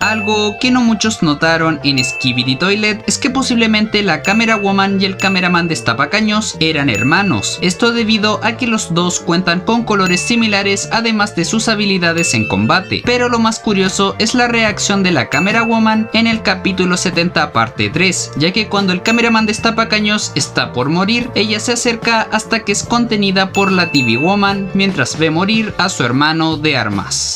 Algo que no muchos notaron en Skibidi Toilet es que posiblemente la Camera Woman y el cameraman de Estapacaños eran hermanos, esto debido a que los dos cuentan con colores similares además de sus habilidades en combate, pero lo más curioso es la reacción de la Camera Woman en el capítulo 70 parte 3, ya que cuando el cameraman de Estapacaños está por morir, ella se acerca hasta que es contenida por la TV Woman mientras ve morir a su hermano de armas.